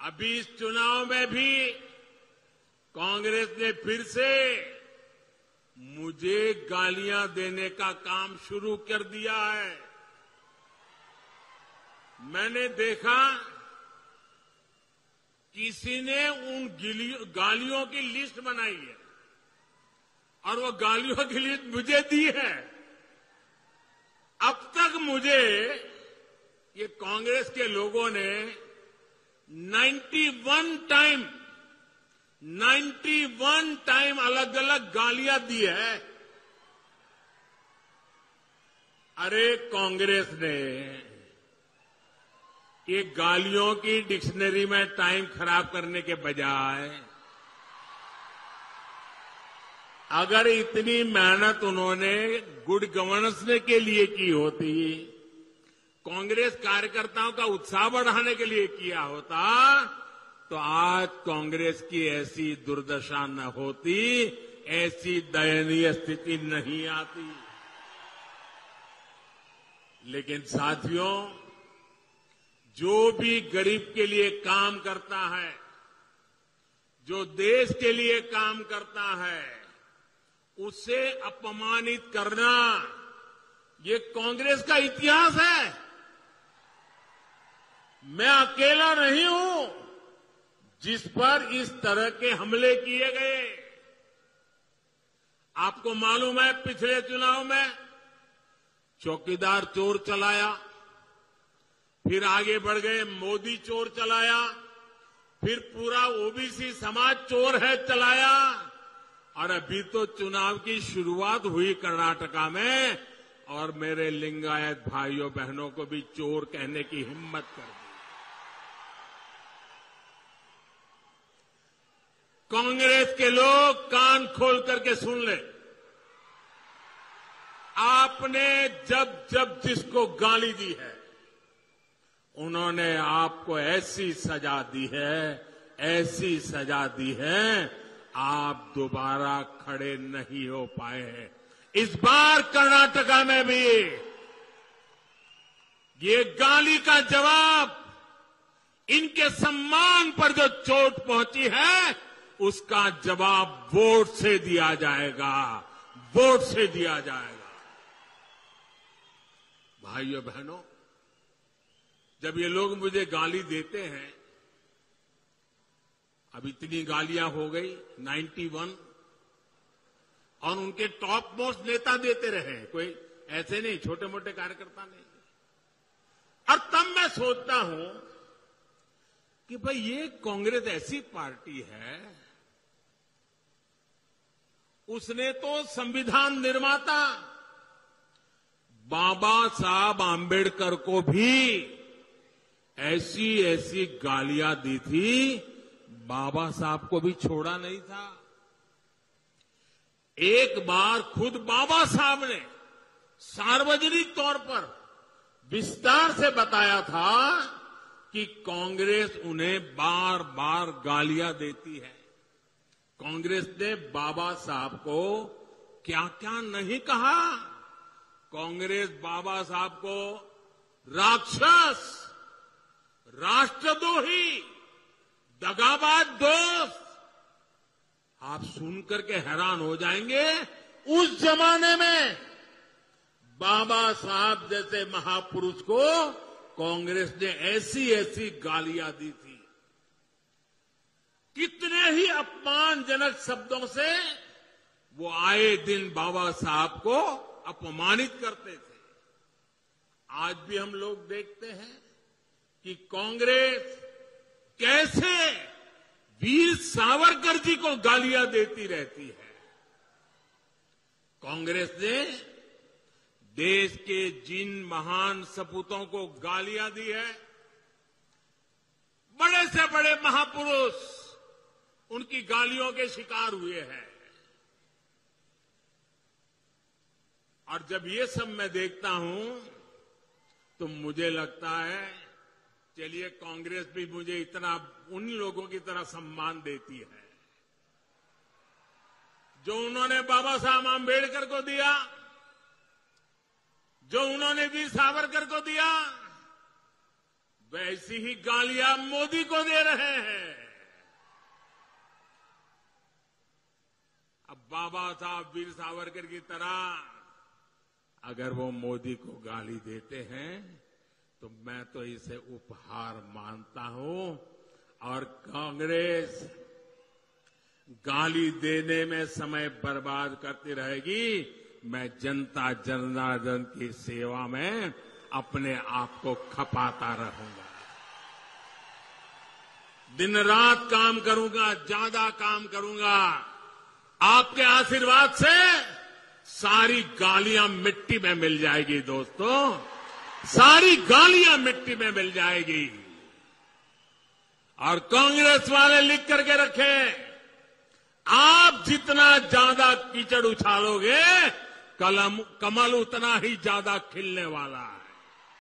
अभी इस चुनाव में भी कांग्रेस ने फिर से मुझे गालियाँ देने का काम शुरू कर दिया है। मैंने देखा किसी ने उन गालियों की लिस्ट बनाई है और वो गालियों की लिस्ट मुझे दी है। अब तक मुझे ये कांग्रेस के लोगों ने 91 टाइम 91 टाइम अलग अलग गालियाँ दी है। अरे कांग्रेस ने, ये गालियों की डिक्शनरी में टाइम खराब करने के बजाय, अगर इतनी मेहनत उन्होंने गुड गवर्नेंस के लिए की होती कांग्रेस कार्यकर्ताओं का उत्साह बढ़ाने के लिए किया होता तो आज कांग्रेस की ऐसी दुर्दशा न होती, ऐसी दयनीय स्थिति नहीं आती। लेकिन साथियों, जो भी गरीब के लिए काम करता है, जो देश के लिए काम करता है, उसे अपमानित करना, ये कांग्रेस का इतिहास है। मैं अकेला नहीं हूँ, जिस पर इस तरह के हमले किए गए। आपको मालूम है, पिछले चुनाव में चौकीदार चोर चलाया, फिर आगे बढ़ गए, मोदी चोर चलाया, फिर पूरा ओबीसी समाज चोर है चलाया। और अभी तो चुनाव की शुरुआत हुई कर्नाटका में, और मेरे लिंगायत भाइयों बहनों को भी चोर कहने की हिम्मत कर कांग्रेस के लोग कान खोल करके सुन ले। आपने जब जब जिसको गाली दी है, उन्होंने आपको ऐसी सजा दी है, ऐसी सजा दी है, आप दोबारा खड़े नहीं हो पाए हैं। इस बार कर्नाटका में भी ये गाली का जवाब, इनके सम्मान पर जो चोट पहुँची है उसका जवाब वोट से दिया जाएगा। वोट से दिया जाएगा। भाइयों बहनों, जब ये लोग मुझे गाली देते हैं, अब इतनी गालियाँ हो गई 91 और उनके टॉप मोस्ट नेता देते रहे कोई ऐसे नहीं छोटे मोटे कार्यकर्ता नहीं। और तब मैं सोचता हूँ कि भाई ये कांग्रेस ऐसी पार्टी है उसने तो संविधान निर्माता बाबा साहब आंबेडकर को भी ऐसी ऐसी गालियाँ दी थी, बाबा साहब को भी छोड़ा नहीं था। एक बार खुद बाबा साहब ने सार्वजनिक तौर पर विस्तार से बताया था कि कांग्रेस उन्हें बार बार गालियाँ देती है। कांग्रेस ने बाबा साहब को क्या क्या नहीं कहा? कांग्रेस बाबा साहब को राक्षस, राष्ट्रद्रोही, दगाबाज दोस्त, आप सुनकर के हैरान हो जाएँगे। उस जमाने में बाबा साहब जैसे महापुरुष को कांग्रेस ने ऐसी ऐसी गालियाँ दी थी। कितने ही अपमानजनक शब्दों से वो आए दिन बाबा साहब को अपमानित करते थे। आज भी हम लोग देखते हैं कि कांग्रेस कैसे वीर सावरकर जी को गालियाँ देती रहती है। कांग्रेस ने देश के जिन महान सपूतों को गालियाँ दी है, बड़े से बड़े महापुरुष उनकी गालियों के शिकार हुए हैं। और जब ये सब मैं देखता हूँ तो मुझे लगता है, चलिए कांग्रेस भी मुझे इतना, उन लोगों की तरह सम्मान देती है। जो उन्होंने बाबा साहब आम्बेडकर को दिया, जो उन्होंने वीर सावरकर को दिया, वैसी ही गालियाँ मोदी को दे रहे हैं। बाबा साहब वीर सावरकर की तरह, अगर वो मोदी को गाली देते हैं तो मैं तो इसे उपहार मानता हूँ। और कांग्रेस गाली देने में समय बर्बाद करती रहेगी। मैं जनता जनार्दन की सेवा में अपने आप को खपाता रहूँगा। दिन रात काम करूँगा, ज़्यादा काम करूँगा। आपके आशीर्वाद से सारी गालियाँ मिट्टी में मिल जाएगी, दोस्तों। सारी गालियाँ मिट्टी में मिल जाएगी। और कांग्रेस वाले लिख करके रखे, आप जितना ज़्यादा कीचड़ उछालोगे, कलम, कमल उतना ही ज़्यादा खिलने वाला है।